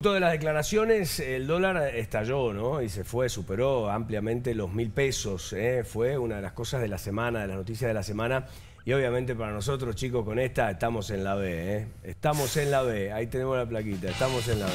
de las declaraciones, el dólar estalló, ¿no? Y se fue, superó ampliamente los mil pesos. ¿eh? Fue una de las cosas de la semana, de las noticias de la semana. Y obviamente para nosotros, chicos, con esta estamos en la B, ¿eh? Estamos en la B. Ahí tenemos la plaquita, estamos en la B.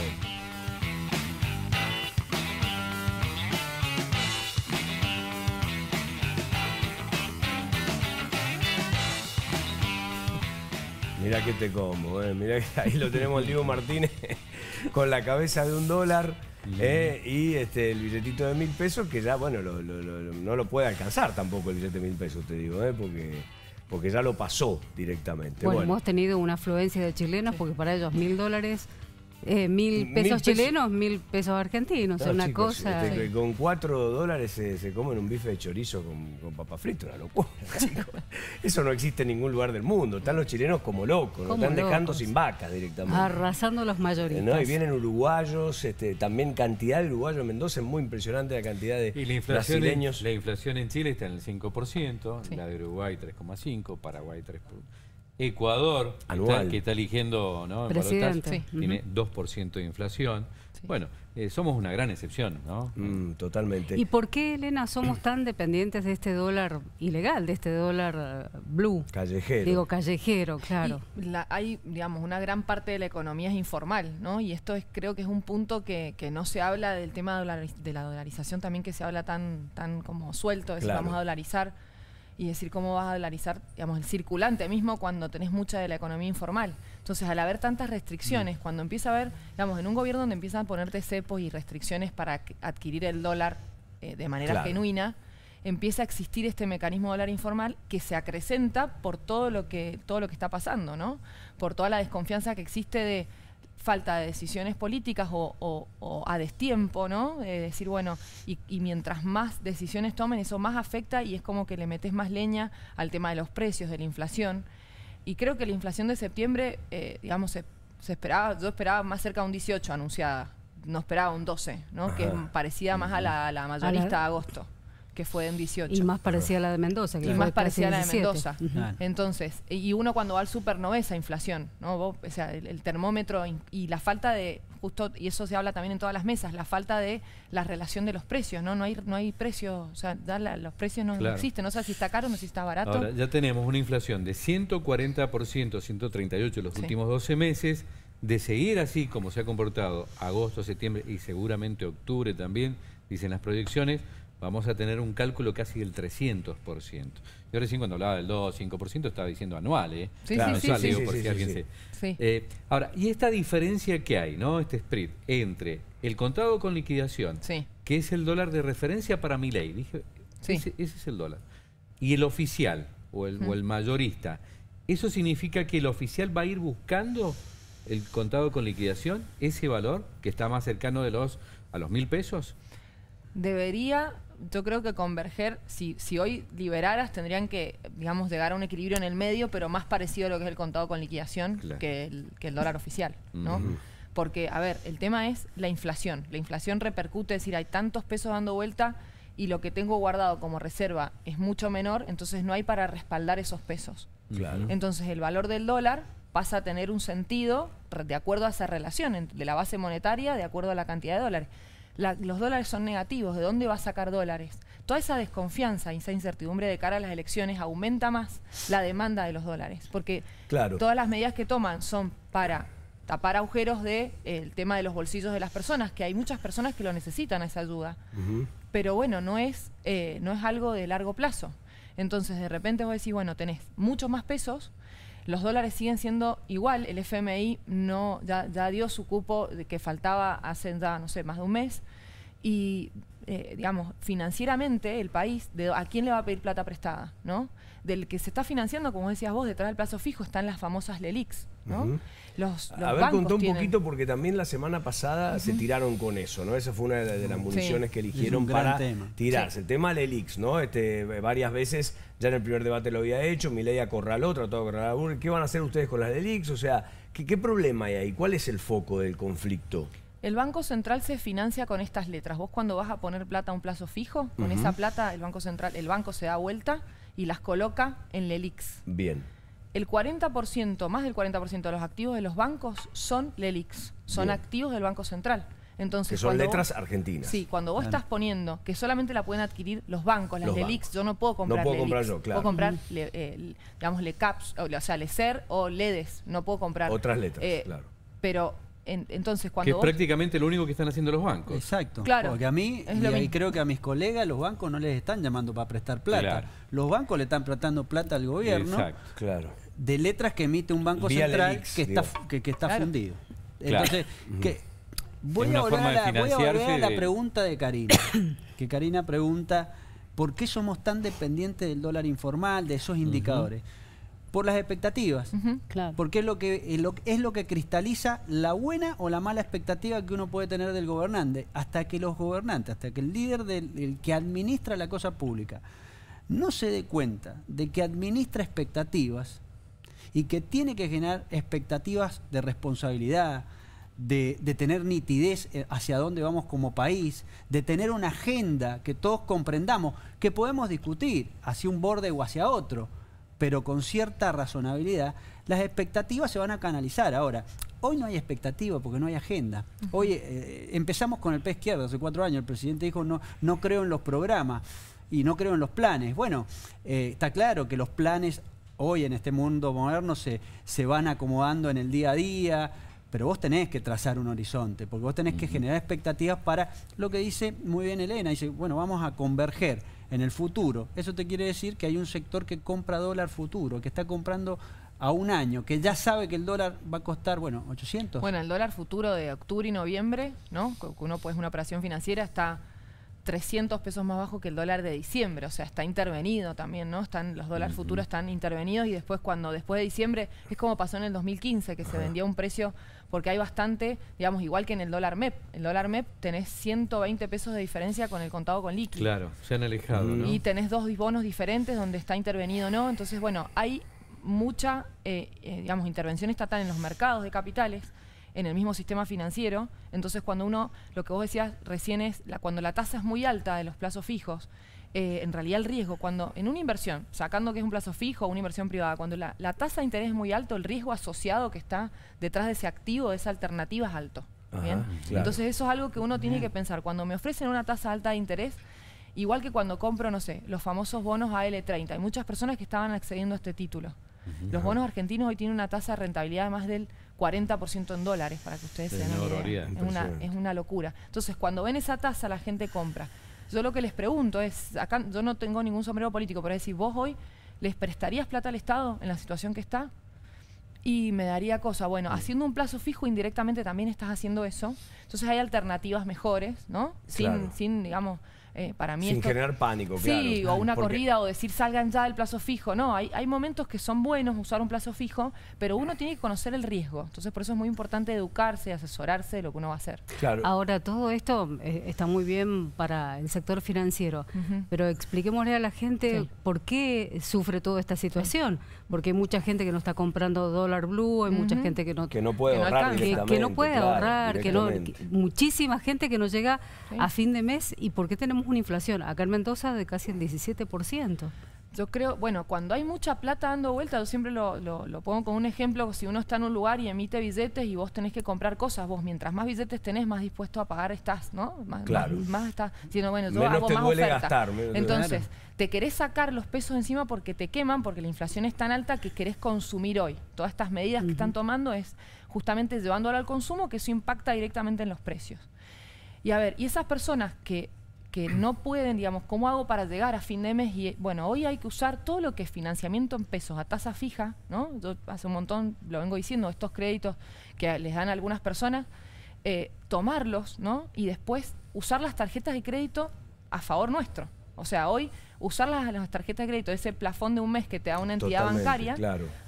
Mira que te como, ¿eh? Mira que ahí lo tenemos el Diego Martínez con la cabeza de un dólar ¿eh? y este, el billetito de mil pesos que ya, bueno, no lo puede alcanzar tampoco el billete de mil pesos, te digo, ¿eh? porque, porque ya lo pasó directamente. Bueno, hemos tenido una afluencia de chilenos porque para ellos mil dólares eh, mil pesos chilenos, mil pesos argentinos. es una cosa. Este, con cuatro dólares se, comen un bife de chorizo con, con papa frita, una locura, Eso no existe en ningún lugar del mundo. Están los chilenos como locos, nos están dejando sin vacas directamente. Arrasando los mayoristas. ¿no? Y vienen uruguayos, este, también cantidad de uruguayos en Mendoza, es muy impresionante la cantidad de y la inflación brasileños. la inflación en Chile está en el 5%, la de Uruguay 3,5%, Paraguay 3%. Ecuador, que está eligiendo ¿no? Presidente. tiene 2% de inflación. Bueno, eh, somos una gran excepción, ¿no? Mm, totalmente. ¿Y por qué, Elena, somos tan dependientes de este dólar ilegal, de este dólar uh, blue? Callejero. Digo, callejero, claro. hay, digamos, una gran parte de la economía es informal, ¿no? Y esto es, creo que es un punto que, no se habla del tema de la dolarización también, que se habla tan, tan como suelto, de si vamos a dolarizar y decir cómo vas a dolarizar, digamos, el circulante mismo cuando tenés mucha de la economía informal. Entonces, al haber tantas restricciones, mm. cuando empieza a haber, digamos, en un gobierno donde empiezan a ponerte cepos y restricciones para adquirir el dólar eh, de manera genuina, empieza a existir este mecanismo dólar informal que se acrecenta por todo lo que todo lo que está pasando, ¿no? Por toda la desconfianza que existe de falta de decisiones políticas o, a destiempo, ¿no? decir, bueno, y, mientras más decisiones tomen, eso más afecta y es como que le metes más leña al tema de los precios, de la inflación. Y creo que la inflación de septiembre, eh, digamos, se, esperaba, yo esperaba más cerca de un 18 anunciada, no esperaba un 12, ¿no? Que parecía más a la, la mayorista de agosto que fue en 18. Y más parecía a la de Mendoza. Que y más parecía a la de Mendoza. Entonces, y uno cuando va al súper no ve esa inflación, ¿no? o sea, el, termómetro y, la falta de, justo, y eso se habla también en todas las mesas, la falta de la relación de los precios, ¿no? No hay, no hay precio, o sea, los precios no, existen, no sé si está caro, no sé si está barato. Ahora, ya tenemos una inflación de 140%, 138% en los últimos 12 meses, de seguir así como se ha comportado agosto, septiembre y seguramente octubre también, dicen las proyecciones, vamos a tener un cálculo casi del 300%. Yo recién cuando hablaba del 2 5% estaba diciendo anual, ¿eh? Sí, claro, sí, sí, por si alguien se... Eh, ahora, y esta diferencia que hay, ¿no? Este split entre el contado con liquidación, que es el dólar de referencia para mi ley, dije, ese, es el dólar, y el oficial o el, o el mayorista, ¿eso significa que el oficial va a ir buscando el contado con liquidación, ese valor que está más cercano de los a los mil pesos? Debería yo creo que converger, si, si hoy liberaras, tendrían que, digamos, llegar a un equilibrio en el medio, pero más parecido a lo que es el contado con liquidación que, el, que, el, dólar oficial, ¿no? Porque, a ver, el tema es la inflación. La inflación repercute, es decir, hay tantos pesos dando vuelta y lo que tengo guardado como reserva es mucho menor, entonces no hay para respaldar esos pesos. Entonces el valor del dólar pasa a tener un sentido de acuerdo a esa relación de la base monetaria, de acuerdo a la cantidad de dólares los dólares son negativos, ¿de dónde va a sacar dólares? Toda esa desconfianza y esa incertidumbre de cara a las elecciones aumenta más la demanda de los dólares, porque todas las medidas que toman son para tapar agujeros del de, el tema de los bolsillos de las personas, que hay muchas personas que lo necesitan esa ayuda. Pero bueno, no es, eh, no es algo de largo plazo. Entonces de repente vos decís, bueno, tenés muchos más pesos, los dólares siguen siendo igual, el FMI no, ya, ya dio su cupo de que faltaba hace ya, no sé, más de un mes, y eh, digamos, financieramente el país, de, ¿a quién le va a pedir plata prestada? ¿no? Del que se está financiando, como decías vos, detrás del plazo fijo están las famosas LELIX. ¿no? los, a ver, contó un poquito porque también la semana pasada se tiraron con eso, ¿no? Esa fue una de, las municiones que eligieron para tirarse. El tema LELIX, ¿no? Este, varias veces, ya en el primer debate lo había hecho, Milei acorraló, trató de acorralar. ¿Qué van a hacer ustedes con las LELIX? O sea, ¿qué, ¿qué problema hay ahí? ¿Cuál es el foco del conflicto? El Banco Central se financia con estas letras. Vos cuando vas a poner plata a un plazo fijo, con esa plata el Banco Central, el banco se da vuelta y las coloca en LELIX. Bien. el 40%, más del 40% de los activos de los bancos son LELIX, son activos del Banco Central. Entonces, que son letras argentinas. Sí, cuando vos estás poniendo que solamente la pueden adquirir los bancos, las LELIX, yo no puedo comprar No puedo comprar yo, claro. Puedo comprar, eh, digamos, LECAPS, o, sea, LECER o LEDES, no puedo comprar. Otras letras, eh, claro. Pero entonces cuando que es prácticamente lo único que están haciendo los bancos. Exacto. Claro. Porque a mí, y creo que a mis colegas, los bancos no les están llamando para prestar plata. Los bancos le están prestando plata al gobierno. Exacto. Claro. De letras que emite un banco central que, está, que, está fundido. Entonces, que Voy a, volver a, la, pregunta de Karina. que Karina pregunta, ¿por qué somos tan dependientes del dólar informal, de esos indicadores? Por las expectativas. Porque es lo, que, es lo que cristaliza la buena o la mala expectativa que uno puede tener del gobernante. Hasta que los gobernantes, hasta que el líder del que administra la cosa pública no se dé cuenta de que administra expectativas y que tiene que generar expectativas de responsabilidad, de, tener nitidez eh, hacia dónde vamos como país, de tener una agenda que todos comprendamos, que podemos discutir hacia un borde o hacia otro, pero con cierta razonabilidad, las expectativas se van a canalizar. Ahora, hoy no hay expectativa porque no hay agenda. Hoy eh, empezamos con el pez izquierdo, hace cuatro años el presidente dijo no, no creo en los programas y no creo en los planes. Bueno, eh, está claro que los planes hoy en este mundo moderno se, se van acomodando en el día a día, pero vos tenés que trazar un horizonte, porque vos tenés que generar expectativas para lo que dice muy bien Elena, dice, bueno, vamos a converger en el futuro. Eso te quiere decir que hay un sector que compra dólar futuro, que está comprando a un año, que ya sabe que el dólar va a costar, bueno, 800. Bueno, el dólar futuro de octubre y noviembre, ¿no? Uno pues una operación financiera está 300 pesos más bajo que el dólar de diciembre, o sea, está intervenido también, ¿no? Están los dólares futuros están intervenidos y después cuando después de diciembre es como pasó en el 2015 que se vendía un precio porque hay bastante, digamos, igual que en el dólar MEP. El dólar MEP tenés 120 pesos de diferencia con el contado con líquido. Claro, se han alejado, ¿no? Y tenés dos bonos diferentes donde está intervenido no, entonces bueno, hay mucha eh, eh, digamos intervención estatal en los mercados de capitales en el mismo sistema financiero. Entonces, cuando uno, lo que vos decías recién es, la, cuando la tasa es muy alta de los plazos fijos, eh, en realidad el riesgo, cuando en una inversión, sacando que es un plazo fijo o una inversión privada, cuando la, tasa de interés es muy alto, el riesgo asociado que está detrás de ese activo, de esa alternativa es alto. Entonces eso es algo que uno tiene que pensar. Cuando me ofrecen una tasa alta de interés, igual que cuando compro, no sé, los famosos bonos AL30, hay muchas personas que estaban accediendo a este título. Los bonos argentinos hoy tienen una tasa de rentabilidad de más del 40% en dólares, para que ustedes se den Es una, es una locura. Entonces, cuando ven esa tasa, la gente compra. Yo lo que les pregunto es, acá yo no tengo ningún sombrero político, pero es decir, vos hoy les prestarías plata al Estado en la situación que está? Y me daría cosa, bueno, haciendo un plazo fijo indirectamente también estás haciendo eso. Entonces hay alternativas mejores, ¿no? Sin, sin digamos, eh, para mí Sin generar pánico, sí, o una corrida o decir salgan ya del plazo fijo. No, hay, hay momentos que son buenos usar un plazo fijo, pero uno tiene que conocer el riesgo. Entonces por eso es muy importante educarse, asesorarse de lo que uno va a hacer. Ahora, todo esto eh, está muy bien para el sector financiero, pero expliquémosle a la gente por qué sufre toda esta situación. Porque hay mucha gente que no está comprando dólar blue, hay mucha gente que no, que no puede ahorrar. Que, no puede ahorrar, que no, muchísima gente que no llega a fin de mes. ¿Y por qué tenemos una inflación acá en Mendoza de casi el 17%. Yo creo, bueno, cuando hay mucha plata dando vuelta, yo siempre lo, pongo como un ejemplo, si uno está en un lugar y emite billetes y vos tenés que comprar cosas, vos mientras más billetes tenés, más dispuesto a pagar estás, ¿no? Más, claro. más, estás diciendo, bueno, yo hago más oferta. Entonces, te querés sacar los pesos encima porque te queman, porque la inflación es tan alta que querés consumir hoy. Todas estas medidas que están tomando es justamente llevándolo al consumo, que eso impacta directamente en los precios. Y a ver, y esas personas que que no pueden, digamos, ¿cómo hago para llegar a fin de mes? Y bueno, hoy hay que usar todo lo que es financiamiento en pesos a tasa fija, ¿no? Yo hace un montón lo vengo diciendo, estos créditos que les dan a algunas personas, eh, tomarlos, ¿no? Y después usar las tarjetas de crédito a favor nuestro. O sea, hoy usar las, las tarjetas de crédito, ese plafón de un mes que te da una entidad bancaria,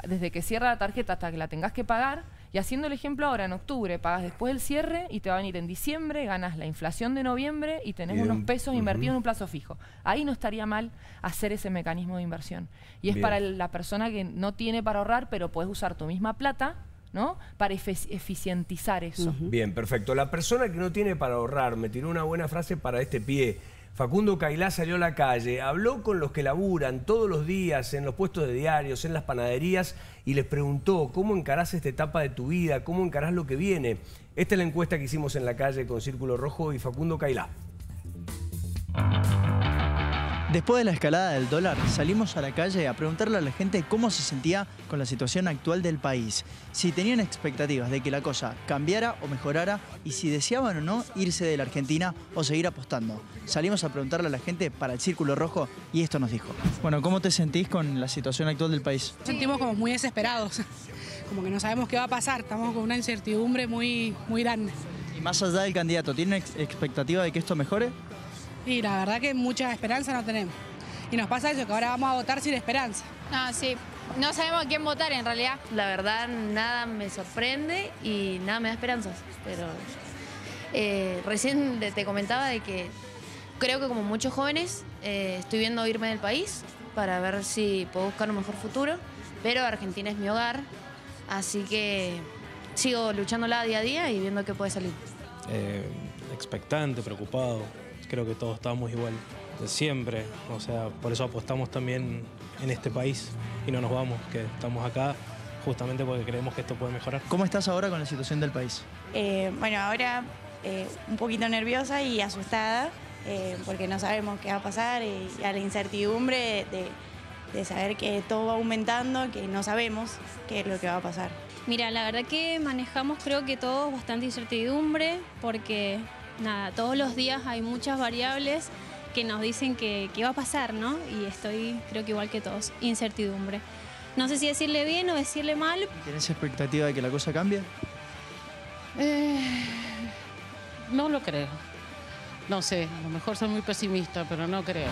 desde que cierra la tarjeta hasta que la tengas que pagar, y haciendo el ejemplo ahora, en octubre pagas después el cierre y te va a venir en diciembre, ganas la inflación de noviembre y tenés unos pesos invertidos en un plazo fijo. Ahí no estaría mal hacer ese mecanismo de inversión. Y es para la persona que no tiene para ahorrar, pero puedes usar tu misma plata ¿no? Para eficientizar eso. Bien, perfecto. La persona que no tiene para ahorrar, me tiró una buena frase para este pie. Facundo Cailá salió a la calle, habló con los que laburan todos los días en los puestos de diarios, en las panaderías y les preguntó cómo encarás esta etapa de tu vida, cómo encarás lo que viene. Esta es la encuesta que hicimos en la calle con Círculo Rojo y Facundo Cailá. Después de la escalada del dólar, salimos a la calle a preguntarle a la gente cómo se sentía con la situación actual del país, si tenían expectativas de que la cosa cambiara o mejorara y si deseaban o no irse de la Argentina o seguir apostando. Salimos a preguntarle a la gente para el Círculo Rojo y esto nos dijo. Bueno, ¿cómo te sentís con la situación actual del país? Sentimos como muy desesperados, como que no sabemos qué va a pasar, estamos con una incertidumbre muy, muy grande. Y más allá del candidato, ¿tienen expectativa de que esto mejore? Y la verdad que mucha esperanza no tenemos. Y nos pasa eso, que ahora vamos a votar sin esperanza. Ah, sí. No sabemos a quién votar en realidad. La verdad, nada me sorprende y nada me da esperanzas. Pero eh, recién te comentaba de que creo que como muchos jóvenes eh, estoy viendo irme del país para ver si puedo buscar un mejor futuro. Pero Argentina es mi hogar, así que sigo luchándola día a día y viendo qué puede salir. Eh, expectante, preocupado creo que todos estamos igual de siempre, o sea, por eso apostamos también en este país y no nos vamos, que estamos acá justamente porque creemos que esto puede mejorar. ¿Cómo estás ahora con la situación del país? Eh, bueno, ahora eh, un poquito nerviosa y asustada eh, porque no sabemos qué va a pasar y a la incertidumbre de, de saber que todo va aumentando, que no sabemos qué es lo que va a pasar. Mira, la verdad que manejamos creo que todo bastante incertidumbre porque nada, todos los días hay muchas variables que nos dicen que, va a pasar, ¿no? Y estoy, creo que igual que todos, incertidumbre. No sé si decirle bien o decirle mal. ¿Tienes expectativa de que la cosa cambie? Eh, no lo creo. No sé, a lo mejor soy muy pesimista, pero no creo.